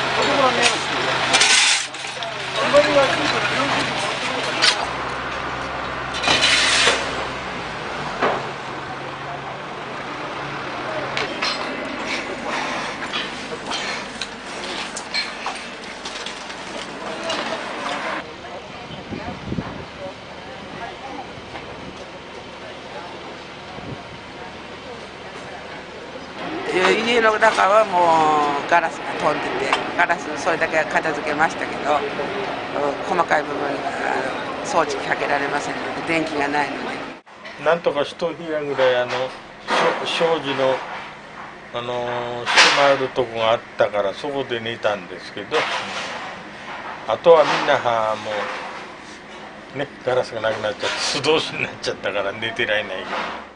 조금 하네요. 家の中はもうガラスが飛んでてガラスそれだけ片付けましたけど細かい部分が装置かけられませんので電気がないのでなんとか一部屋ぐらいあの障子のあの閉まるとこがあったからそこで寝たんですけど、あとはみんなはもうねガラスがなくなっちゃって素通しになっちゃったから寝てられないけど。